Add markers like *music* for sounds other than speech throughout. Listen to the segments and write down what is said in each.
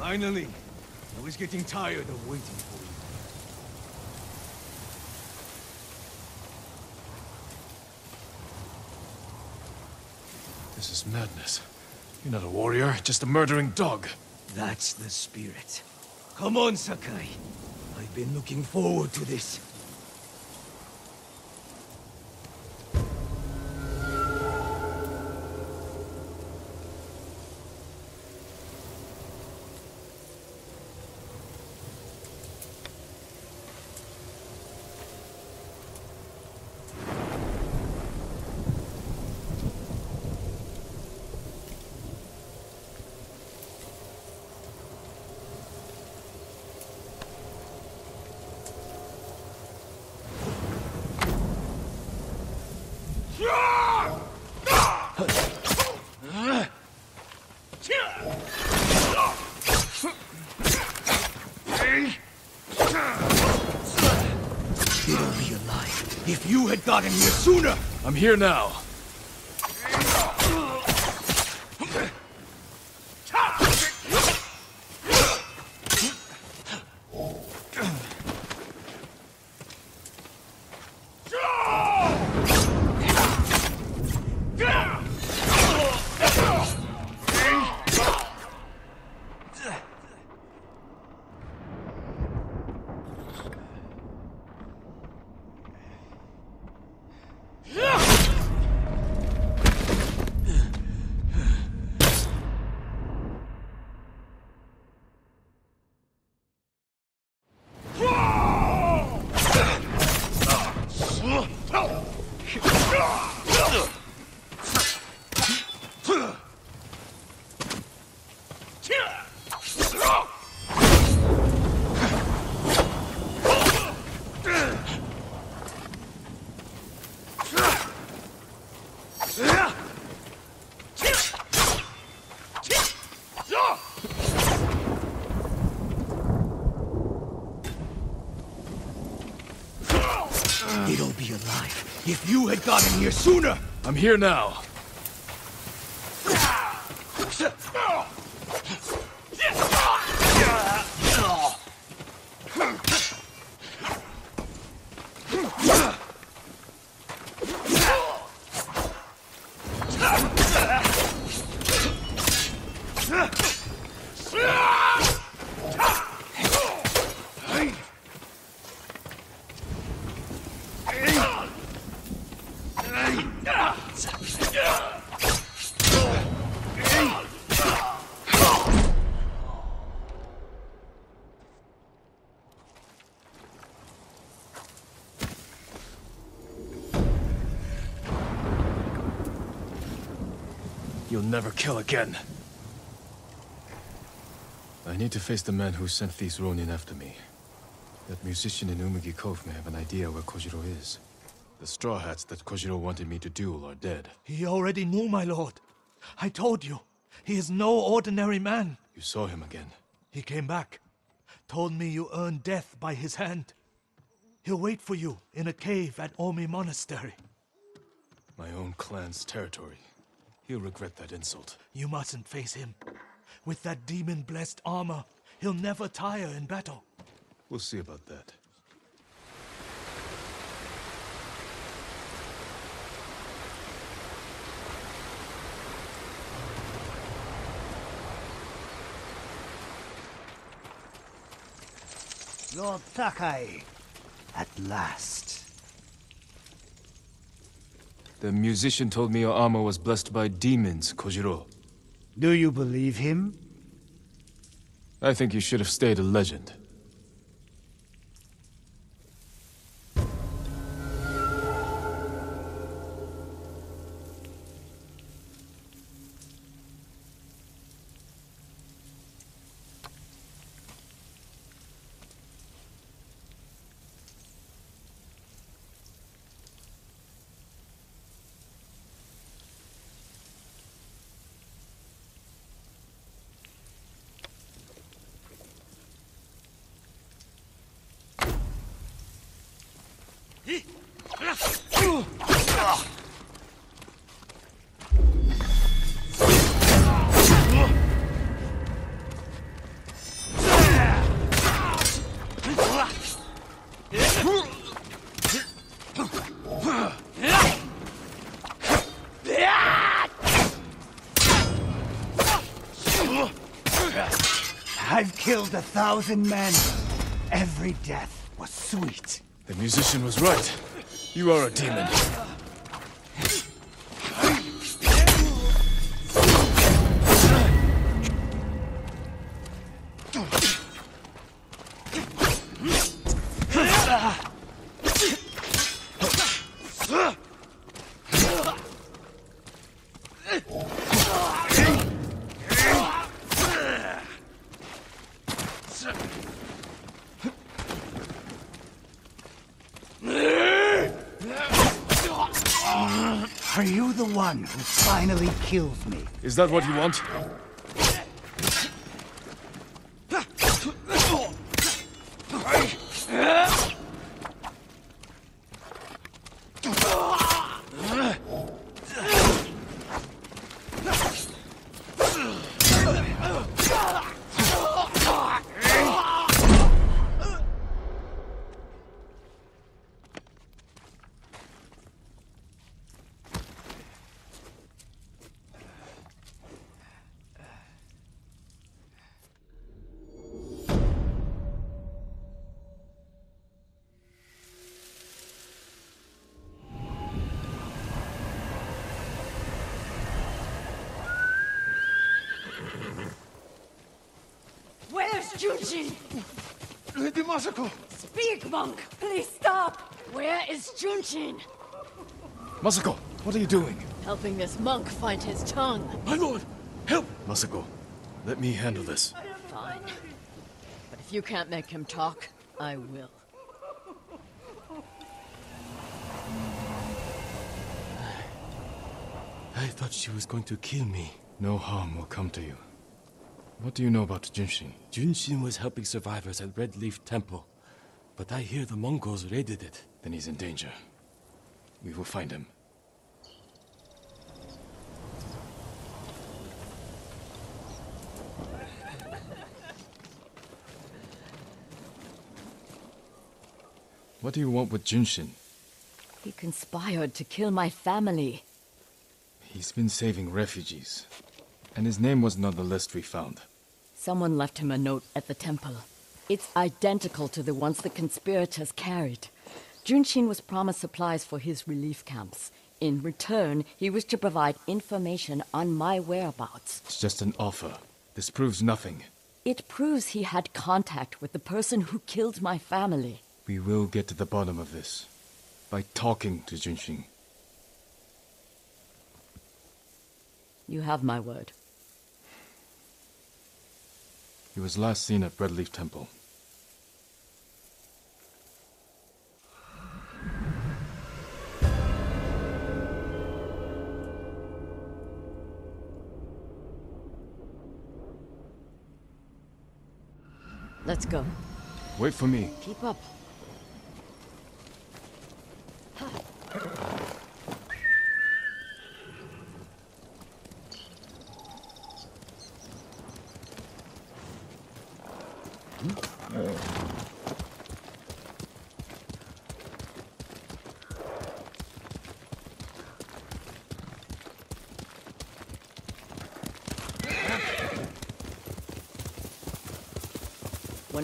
Finally. I was getting tired of waiting for you. This is madness. You're not a warrior, just a murdering dog. That's the spirit. Come on, Sakai. I've been looking forward to this. You'll be alive here sooner. I'm here now. If you had gotten here sooner. I'm here now. Never kill again. I need to face the man who sent these Ronin after me. That musician in Umugi Cove may have an idea where Kojiro is. The Straw Hats that Kojiro wanted me to duel are dead. He already knew, my lord. I told you, he is no ordinary man. You saw him again. He came back, told me you earned death by his hand. He'll wait for you in a cave at Omi Monastery. My own clan's territory. He'll regret that insult. You mustn't face him. With that demon-blessed armor, he'll never tire in battle. We'll see about that. Lord Sakai, at last. The musician told me your armor was blessed by demons, Kojiro. Do you believe him? I think you should have stayed a legend. I've killed a thousand men. Every death was sweet. The musician was right. You are a demon. Kills me? Is that what you want? Where's Junshin? Lady Masako! Speak, monk! Please stop! Where is Junshin? Masako, what are you doing? Helping this monk find his tongue. My lord! Help! Masako, let me handle this. Fine. But if you can't make him talk, I will. I thought she was going to kill me. No harm will come to you. What do you know about Junshin? Junshin was helping survivors at Red Leaf Temple. But I hear the Mongols raided it. Then he's in danger. We will find him. What do you want with Junshin? He conspired to kill my family. He's been saving refugees. And his name wasn't on the list we found. Someone left him a note at the temple. It's identical to the ones the conspirators carried. Junshin was promised supplies for his relief camps. In return, he was to provide information on my whereabouts. It's just an offer. This proves nothing. It proves he had contact with the person who killed my family. We will get to the bottom of this. By talking to Junshin. You have my word. He was last seen at Redleaf Temple. Let's go. Wait for me. Keep up.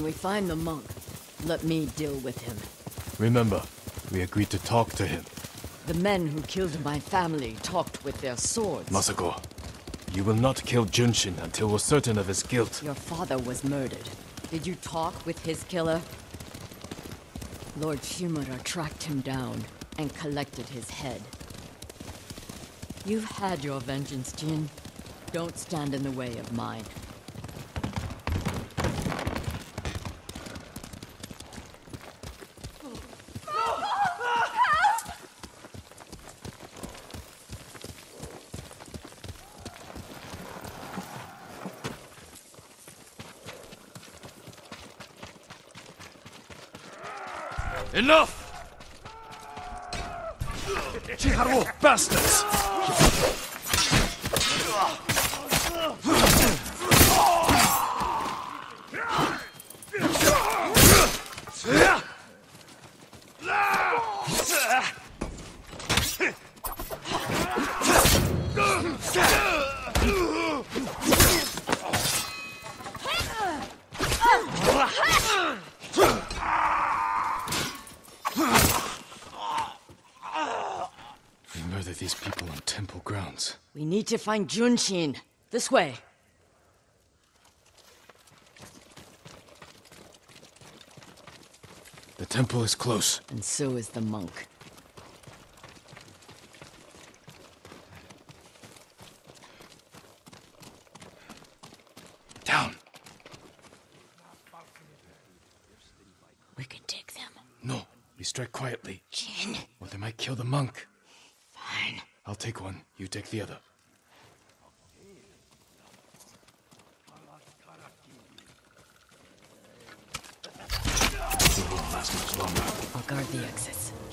We find the monk, let me deal with him. Remember, we agreed to talk to him. The men who killed my family talked with their swords. Masako, you will not kill Junshin until we're certain of his guilt. Your father was murdered. Did you talk with his killer? Lord Shimura tracked him down and collected his head. You've had your vengeance, Jin. Don't stand in the way of mine. Enough! Chiharu bastards! Need to find Junshin. This way. The temple is close. And so is the monk. Down. We could take them. No, we strike quietly. Jin. Or they might kill the monk. Fine. I'll take one. You take the other. It won't last much longer. I'll guard the exits.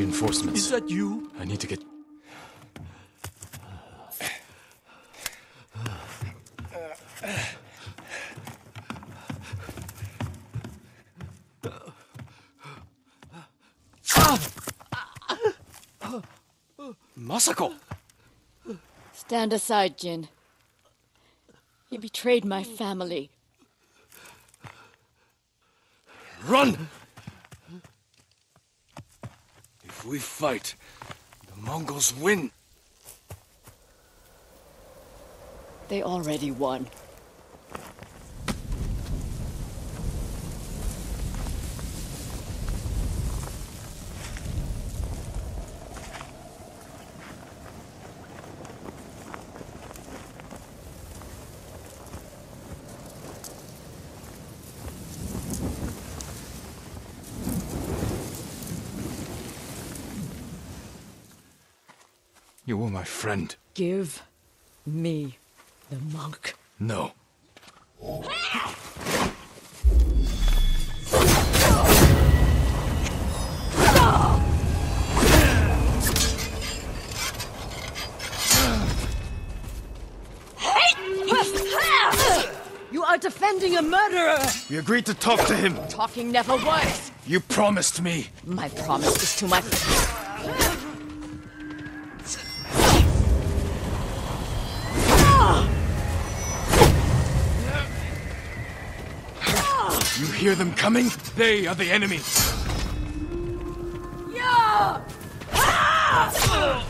Reinforcements. Is that you? I need to get. Masako! Stand aside, Jin. He betrayed my family. Run! If we fight, the Mongols win. They already won. You were my friend. Give me the monk. No. You are defending a murderer! We agreed to talk to him. Talking never works. You promised me. My promise is to my. Hear them coming? They are the enemy. 사태 ah!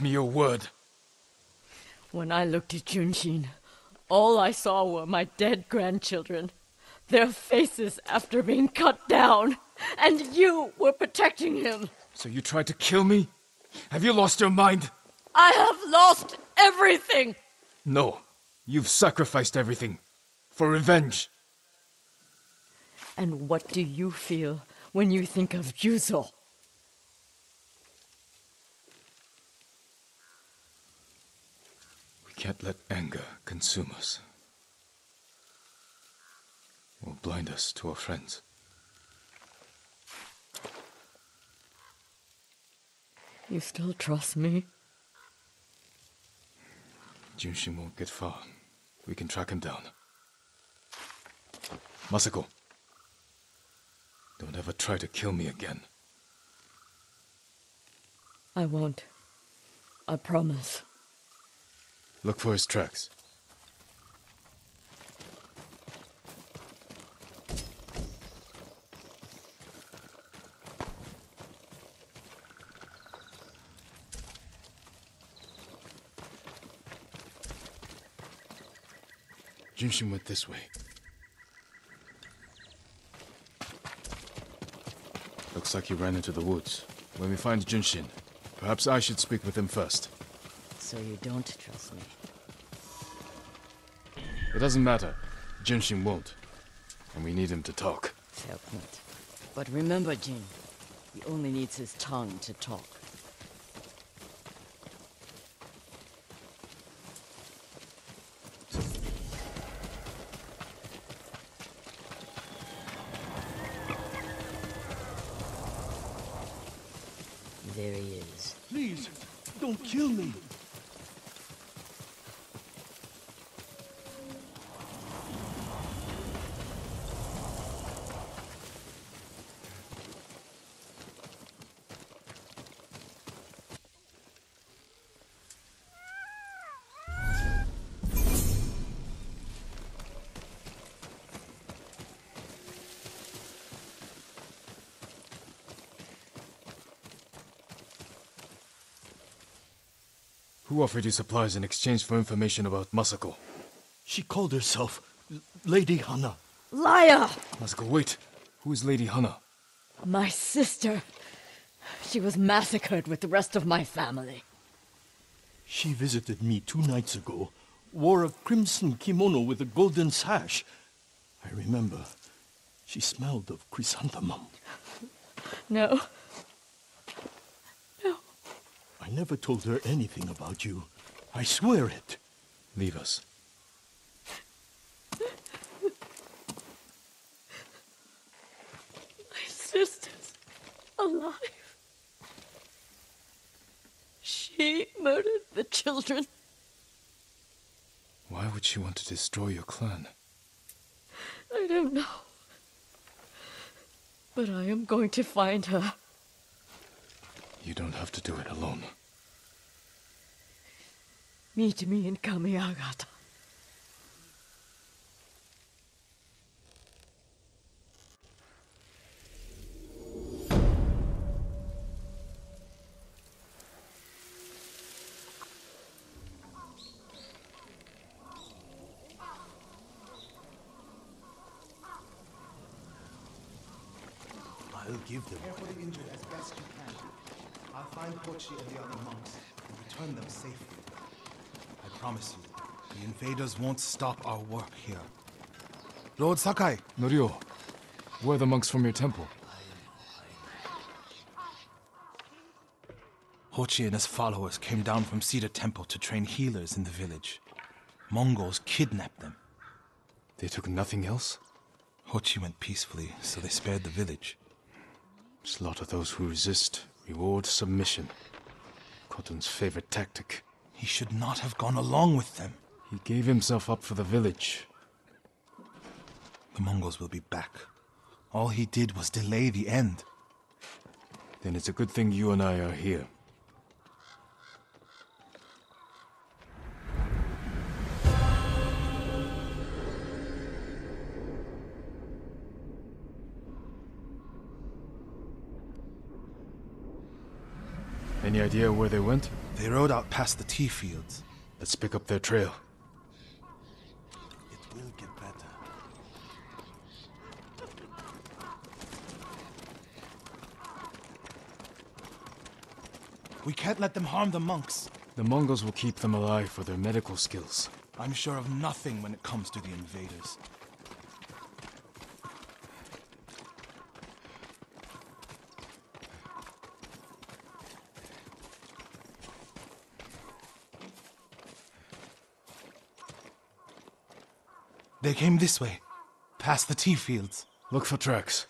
Me your word. when I looked at Junshin, all I saw were my dead grandchildren. Their faces after being cut down. And you were protecting him. So you tried to kill me? Have you lost your mind? I have lost everything! No. You've sacrificed everything. For revenge. And what do you feel when you think of Yuzo? Can't let anger consume us. Or blind us to our friends. You still trust me? Junshin won't get far. We can track him down. Masako. Don't ever try to kill me again. I won't. I promise. Look for his tracks. Junshin went this way. Looks like he ran into the woods. When we find Junshin, perhaps I should speak with him first. So you don't trust me? It doesn't matter. Junshin won't. And we need him to talk. Fair point. But remember, Jin, he only needs his tongue to talk. There he is. Please, don't kill me. Who offered you supplies in exchange for information about Masako? She called herself L- Lady Hana. Liar! Masako, wait. Who is Lady Hana? My sister. She was massacred with the rest of my family. She visited me two nights ago, wore a crimson kimono with a golden sash. I remember. She smelled of chrysanthemum. No. I never told her anything about you. I swear it. Leave us. My sister's alive. She murdered the children. Why would she want to destroy your clan? I don't know. But I am going to find her. You don't have to do it alone. Meet me in Kamiagata. I'll give them. Care for the injured as best you can. I'll find Hochi and the other monks and return them safely. I promise you, the invaders won't stop our work here. Lord Sakai, Norio, where are the monks from your temple? Hochi and his followers came down from Cedar Temple to train healers in the village. Mongols kidnapped them. They took nothing else? Hochi went peacefully, so they spared the village. Slaughter those who resist, reward submission. Khotun's favorite tactic. He should not have gone along with them. He gave himself up for the village. The Mongols will be back. All he did was delay the end. Then it's a good thing you and I are here. Any idea where they went? They rode out past the tea fields. Let's pick up their trail. Will get better. We can't let them harm the monks. The Mongols will keep them alive for their medical skills. I'm sure of nothing when it comes to the invaders. They came this way, past the tea fields. Look for tracks.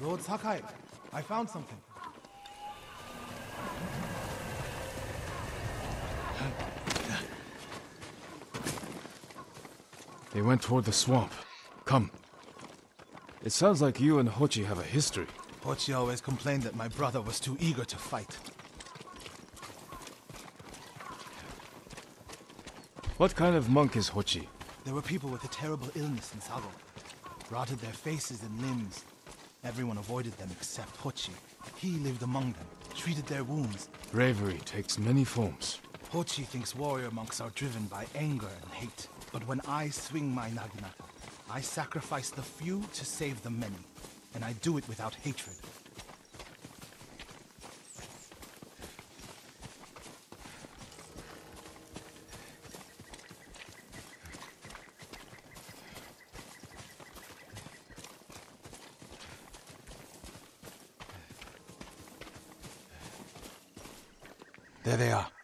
Lord Sakai, I found something. They went toward the swamp. Come. It sounds like you and Hochi have a history. Hochi always complained that my brother was too eager to fight. What kind of monk is Hochi? There were people with a terrible illness in Sago. Rotted their faces and limbs. Everyone avoided them except Hochi. He lived among them, treated their wounds. Bravery takes many forms. Hochi thinks warrior monks are driven by anger and hate. But when I swing my naginata, I sacrifice the few to save the many. And I do it without hatred. There they are.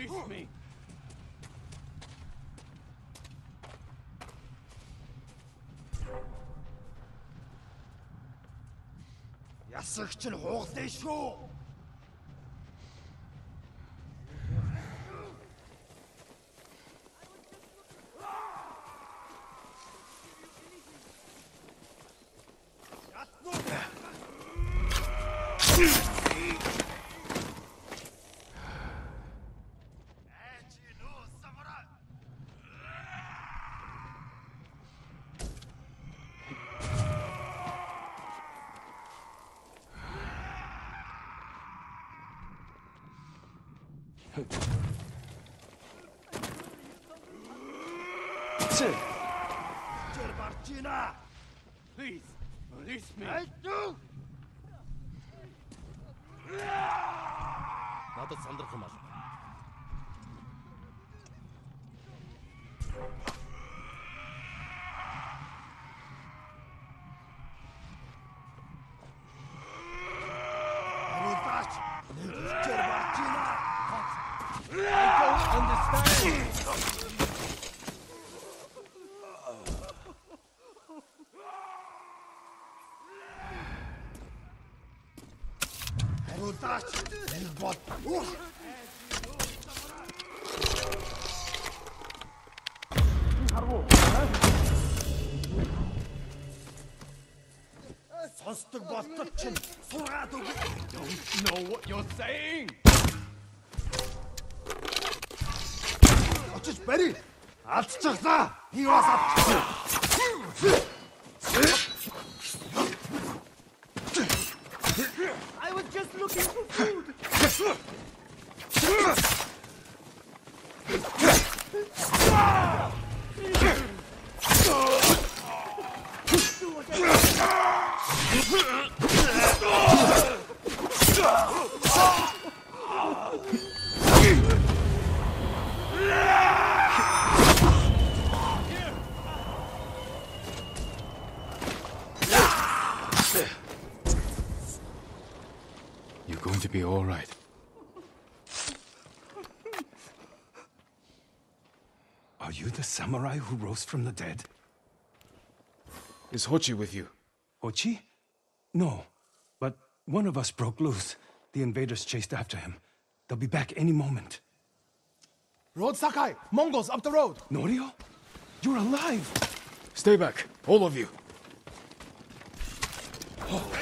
release me. Ясагч нь хугалаа шүү. Рудаш! Вот! Ух! Сонсдог болтол чинь сураад үг. Don't know what you're saying! Очиж барь. Алдчихлаа. Би бас авч. Huh. The samurai who rose from the dead? Is Hochi with you? Hochi? No. But one of us broke loose. The invaders chased after him. They'll be back any moment. Lord Sakai! Mongols up the road! Norio? You're alive! Stay back, all of you. Oh.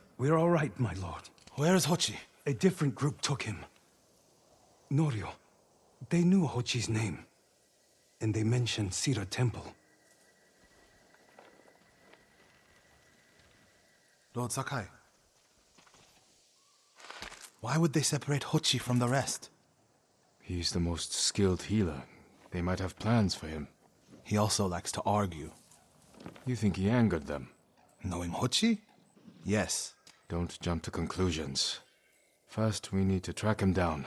We're all right, my lord. Where is Hochi? A different group took him. Norio, they knew Hochi's name. And they mentioned Cedar Temple. Lord Sakai. Why would they separate Hochi from the rest? He's the most skilled healer. They might have plans for him. He also likes to argue. You think he angered them? Knowing Hochi? Yes. Don't jump to conclusions. First, we need to track him down.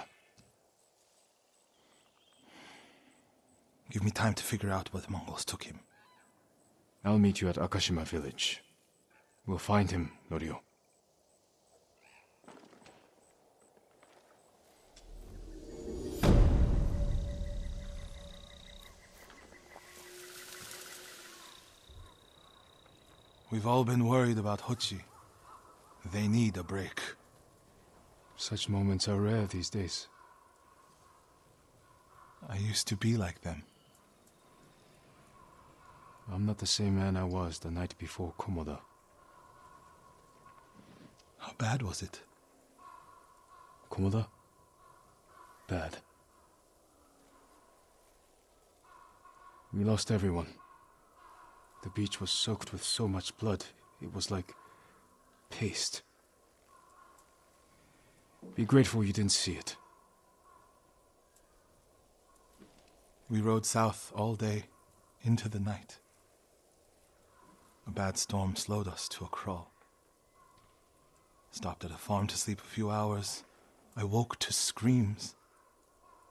Give me time to figure out where the Mongols took him. I'll meet you at Akashima village. We'll find him, Norio. We've all been worried about Hochi. They need a break. Such moments are rare these days. I used to be like them. I'm not the same man I was the night before Komoda. How bad was it? Komoda? Bad. We lost everyone. The beach was soaked with so much blood, it was like paste. Be grateful you didn't see it. We rode south all day, into the night. A bad storm slowed us to a crawl. Stopped at a farm to sleep a few hours. I woke to screams.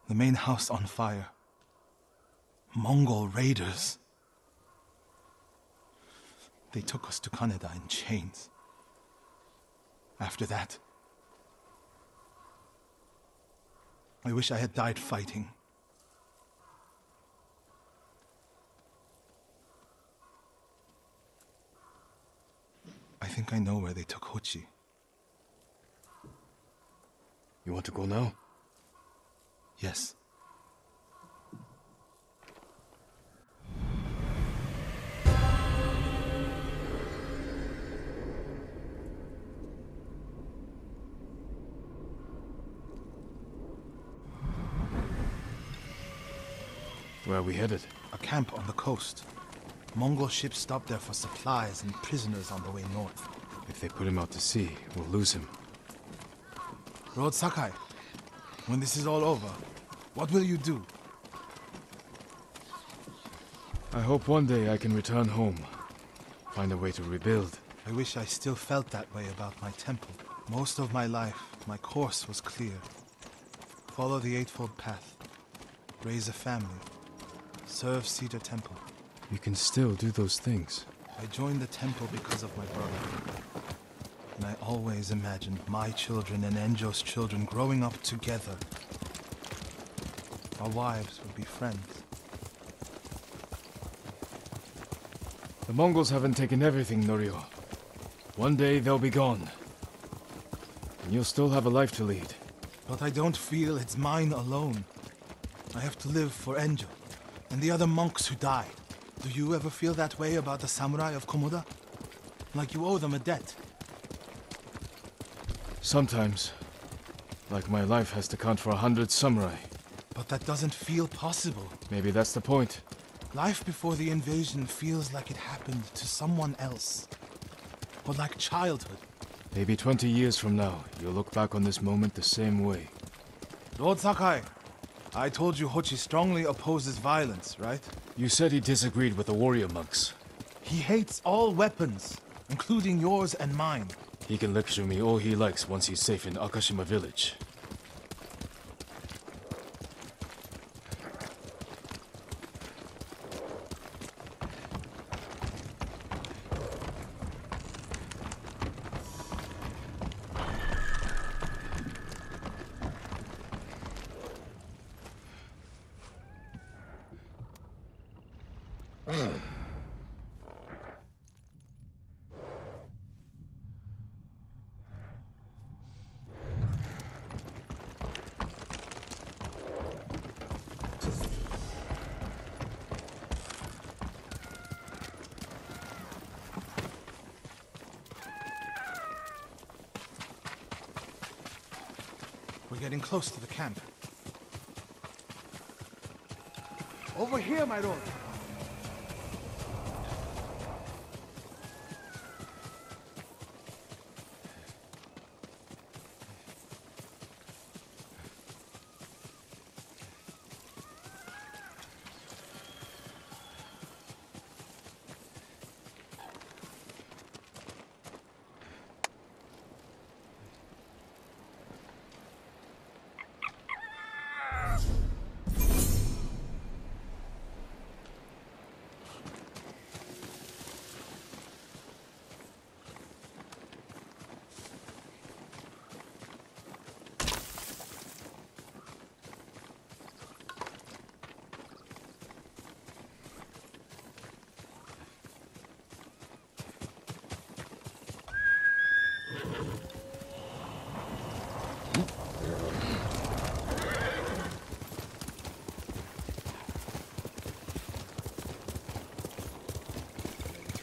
The main house on fire. Mongol raiders. They took us to Canada in chains. After that, I wish I had died fighting. I think I know where they took Hochi. You want to go now? Yes. Where are we headed? A camp on the coast. Mongol ships stopped there for supplies and prisoners on the way north. If they put him out to sea, we'll lose him. Lord Sakai, when this is all over, what will you do? I hope one day I can return home. Find a way to rebuild. I wish I still felt that way about my temple. Most of my life, my course was clear. Follow the Eightfold Path. Raise a family. Serve Cedar Temple. You can still do those things. I joined the temple because of my brother. And I always imagined my children and Enjo's children growing up together. Our wives would be friends. The Mongols haven't taken everything, Norio. One day they'll be gone. And you'll still have a life to lead. But I don't feel it's mine alone. I have to live for Enjo and the other monks who died. Do you ever feel that way about the samurai of Komoda? Like you owe them a debt? Sometimes. Like my life has to count for a hundred samurai. But that doesn't feel possible. Maybe that's the point. Life before the invasion feels like it happened to someone else. Or like childhood. Maybe 20 years from now, you'll look back on this moment the same way. Lord Sakai, I told you Hochi strongly opposes violence, right? You said he disagreed with the warrior monks. He hates all weapons, including yours and mine. He can lecture me all he likes once he's safe in Akashima village. We're getting close to the camp. Over here, my lord.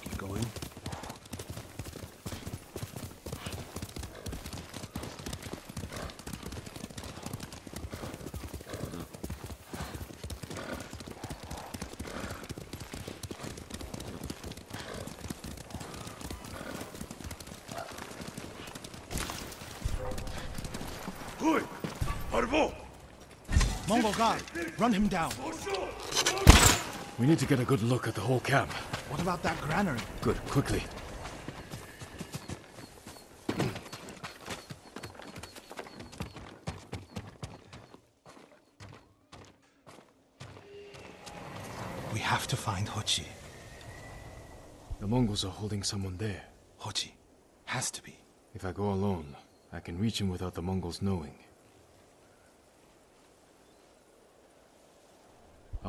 Keep going. Mongol guard, run him down. We need to get a good look at the whole camp. What about that granary? Good, quickly. We have to find Hochi. The Mongols are holding someone there. Hochi. Has to be. If I go alone, I can reach him without the Mongols knowing.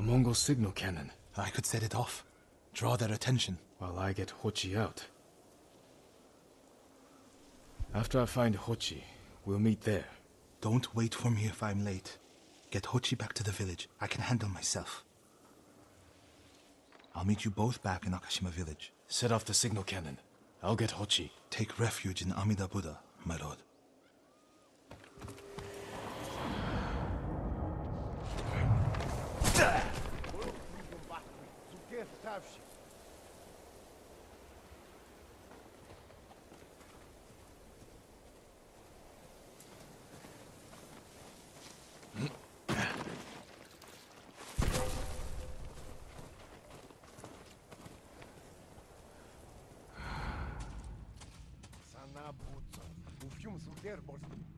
A Mongol signal cannon, I could set it off. Draw their attention. while I get Hochi out. After I find Hochi, we'll meet there. Don't wait for me if I'm late. Get Hochi back to the village. I can handle myself. I'll meet you both back in Akashima village. Set off the signal cannon. I'll get Hochi. Take refuge in Amida Buddha, my lord. красавчик. Sana boots. Bu film super borçlu.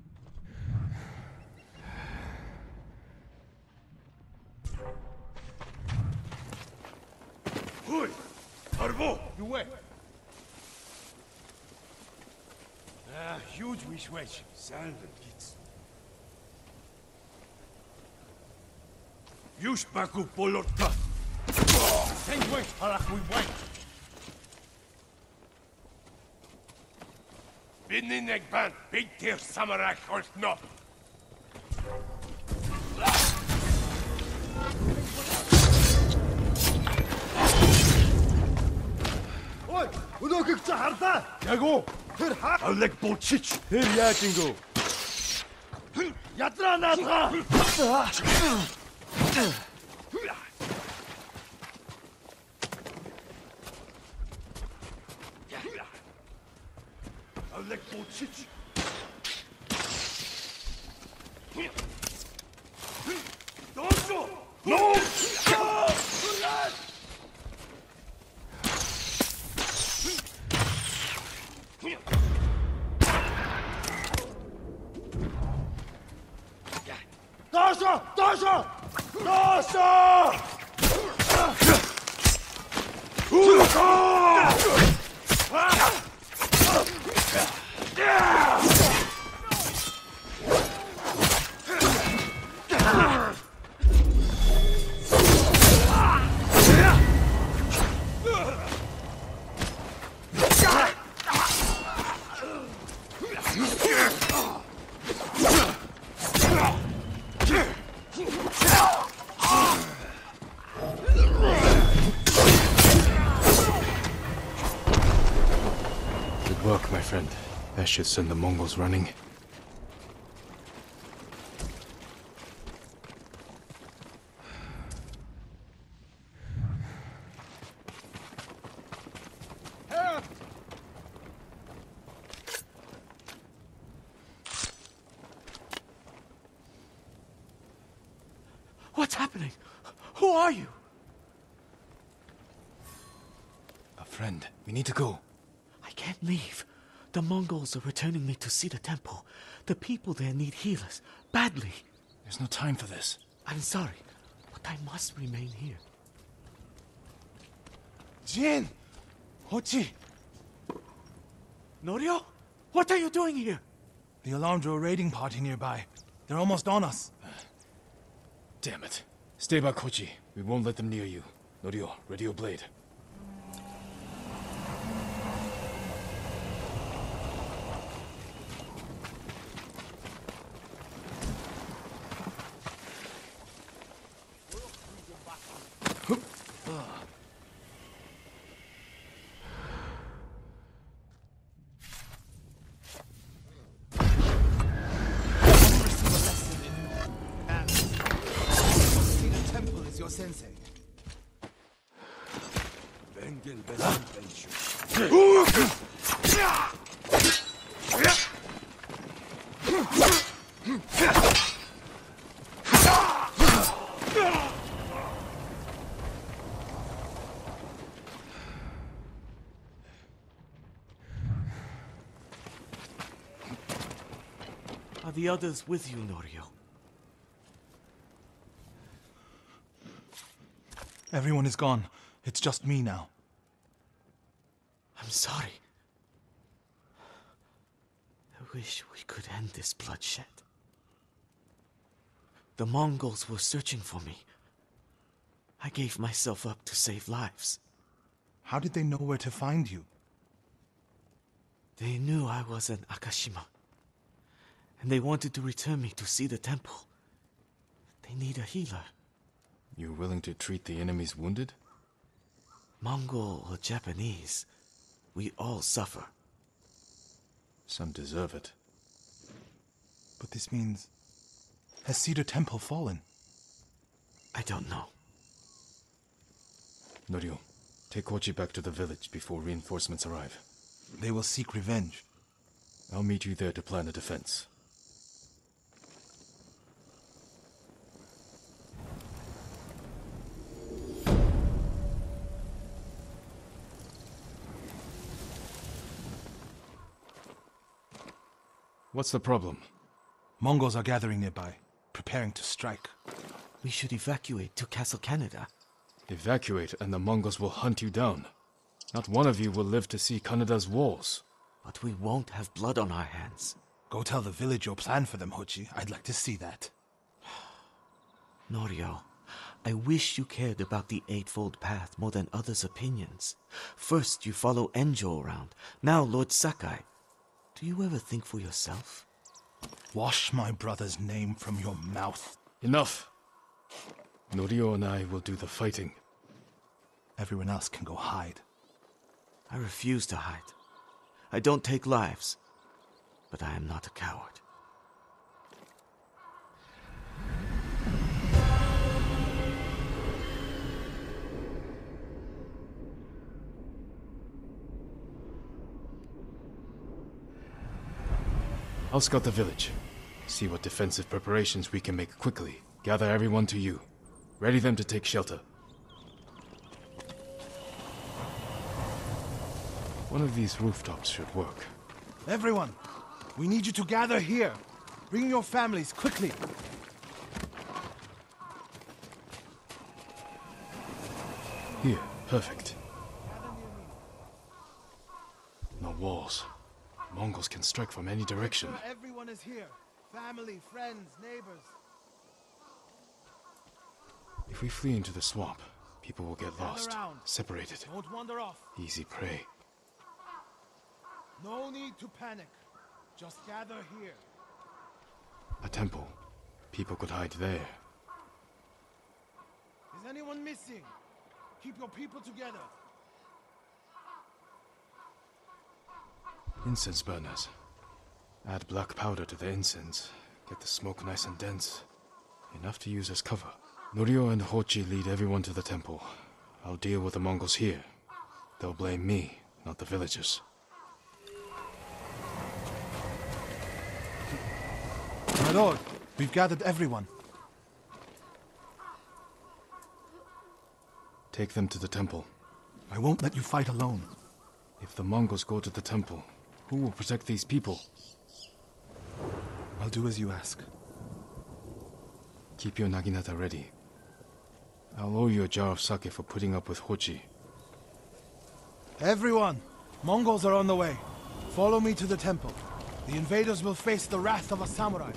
Arvo! You wet? Ah, huge wish wedge. Sand and kids. Już paku polotka. Ten halach we wait. Binninek ban, big tear samurai horse no. Харлаа. Яг уу? Тэр хаа Алек болчих. тэр яаж ингэв? Ядраа наадгаа. Should send the Mongols running. What's happening? Who are you? A friend. We need to go. I can't leave. The Mongols are returning me to see the temple. The people there need healers. Badly. There's no time for this. I'm sorry, but I must remain here. Jin! Hochi! Norio? What are you doing here? The alarm drew a raiding party nearby. They're almost on us. Damn it. Stay back, Hochi. We won't let them near you. Norio, ready your blade. See the temple is your sensei. Bengen besan benchu. Are the others with you, Norio? Everyone is gone. It's just me now. I'm sorry. I wish we could end this bloodshed. The Mongols were searching for me. I gave myself up to save lives. How did they know where to find you? They knew I was in Akashima. And they wanted to return me to see the temple. They need a healer. You're willing to treat the enemy's wounded? Mongol or Japanese, we all suffer. Some deserve it. But this means. Has Cedar Temple fallen? I don't know. Norio, take Hochi back to the village before reinforcements arrive. They will seek revenge. I'll meet you there to plan a defense. What's the problem? Mongols are gathering nearby, preparing to strike. We should evacuate to Castle Kaneda. Evacuate and the Mongols will hunt you down. Not one of you will live to see Kaneda's walls. But we won't have blood on our hands. Go tell the village your plan for them, Hochi. I'd like to see that. *sighs* Norio, I wish you cared about the Eightfold Path more than others' opinions. First you follow Enjo around, now Lord Sakai. Do you ever think for yourself? Wash my brother's name from your mouth. Enough! Norio and I will do the fighting. Everyone else can go hide. I refuse to hide. I don't take lives, but I am not a coward. I'll scout the village. See what defensive preparations we can make quickly. Gather everyone to you. Ready them to take shelter. One of these rooftops should work. Everyone, we need you to gather here. Bring your families quickly. Here, perfect. No walls. Mongols can strike from any direction. Everyone is here. Family, friends, neighbors. If we flee into the swamp, people will get lost, separated. Don't wander off. Easy prey. No need to panic. Just gather here. A temple. People could hide there. Is anyone missing? Keep your people together. Incense burners. Add black powder to the incense. Get the smoke nice and dense. Enough to use as cover. Norio and Hochi lead everyone to the temple. I'll deal with the Mongols here. They'll blame me, not the villagers. My lord, we've gathered everyone. Take them to the temple. I won't let you fight alone. If the Mongols go to the temple, who will protect these people? I'll do as you ask. Keep your Naginata ready. I'll owe you a jar of sake for putting up with Hochi. Everyone, Mongols are on the way. Follow me to the temple. The invaders will face the wrath of a samurai.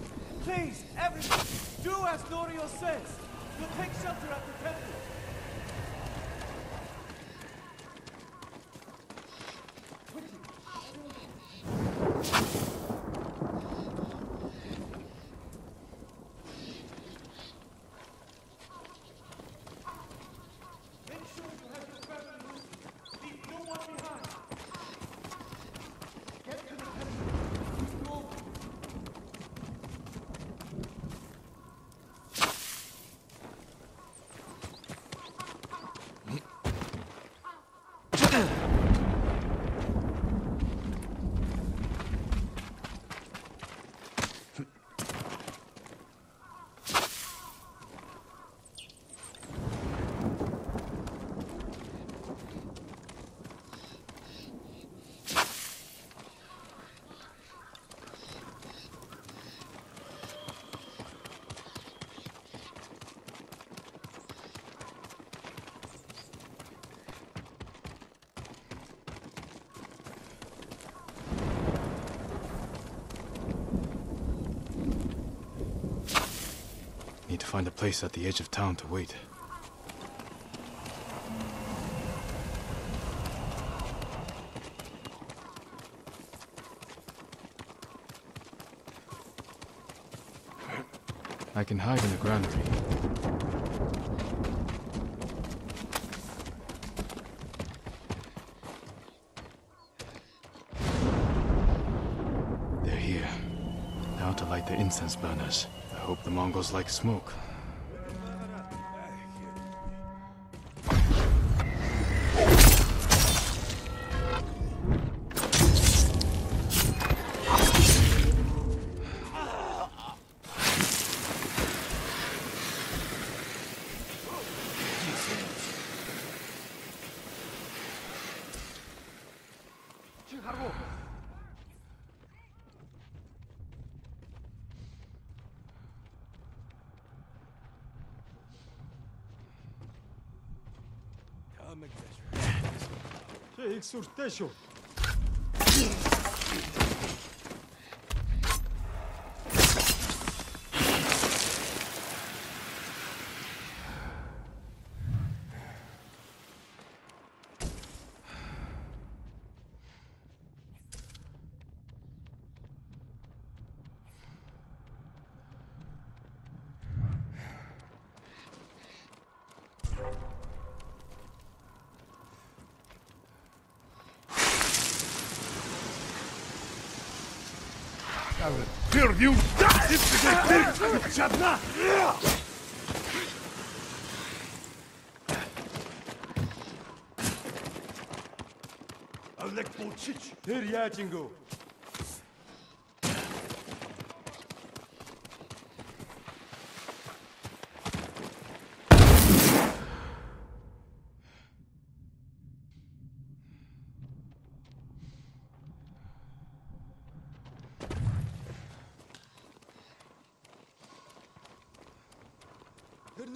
Please, everyone, do as Norio says. We'll take shelter at the temple. Need to find a place at the edge of town to wait. I can hide in the granary. They're here. Now to light the incense burners long like smoke. ilk. Interview! Sitzt gekriegt! Schadna! Олег Пучич! Тэр яаж ингэв?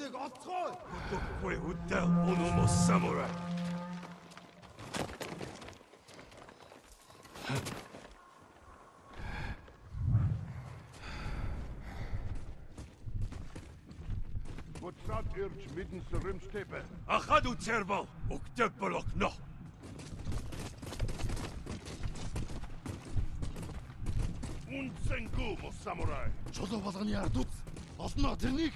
хүнийг олцгоо. Үгүй үдэ өнөө самурай. Буцаад ирж мэдэн сэрэмжтэйбэ. Ахад үцэрбо. Өгтөг блокно. Үнцэнгүү мо самурай. Чулуу болгоны ард үз. Олноо тэрнийг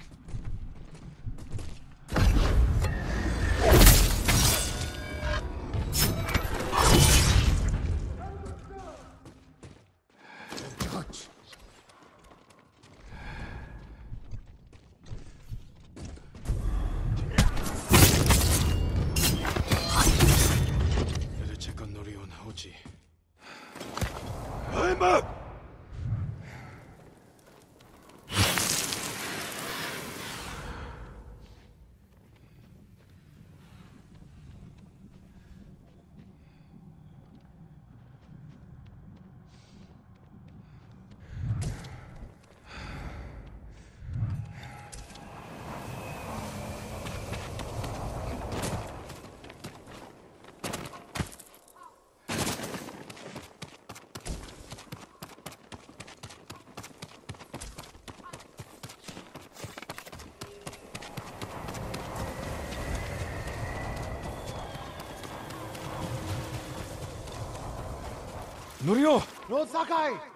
Norio! Lord Sakai! Tutkur,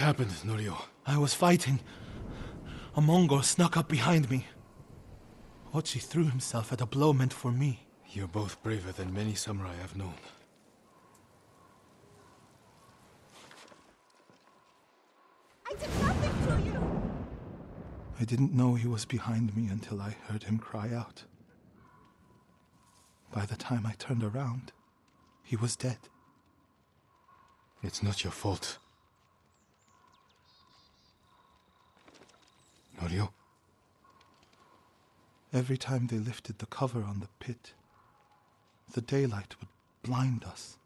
happened, Norio? I was fighting. A Mongol snuck up behind me. Hochi threw himself at a blow meant for me. You're both braver than many samurai I've known. I did nothing to you! I didn't know he was behind me until I heard him cry out. By the time I turned around, he was dead. It's not your fault. Norio? Every time they lifted the cover on the pit, the daylight would blind us.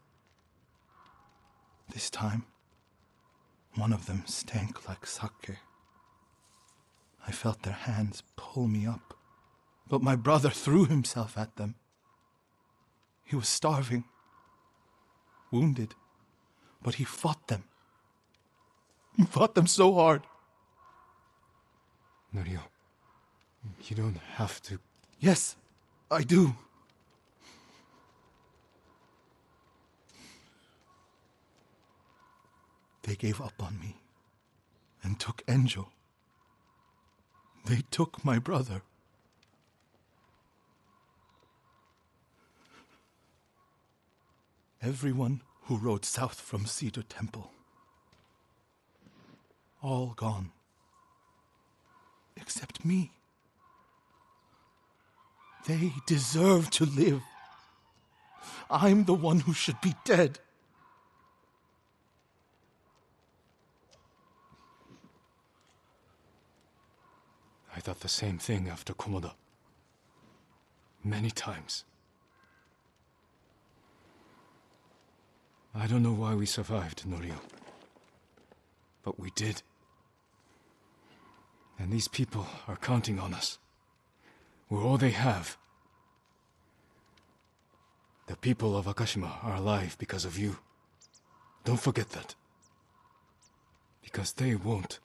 This time, One of them stank like sake. I felt their hands pull me up, but my brother threw himself at them. He was starving, wounded, but he fought them. He fought them so hard. Norio, you don't have to. Yes, I do. They gave up on me and took Enjo. They took my brother. Everyone who rode south from Cedar Temple. All gone. Except me. They deserve to live. I'm the one who should be dead. I thought the same thing after Komoda. Many times. I don't know why we survived, Norio. But we did. And these people are counting on us. We're all they have. The people of Akashima are alive because of you. Don't forget that. Because they won't.